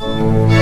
you.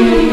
you.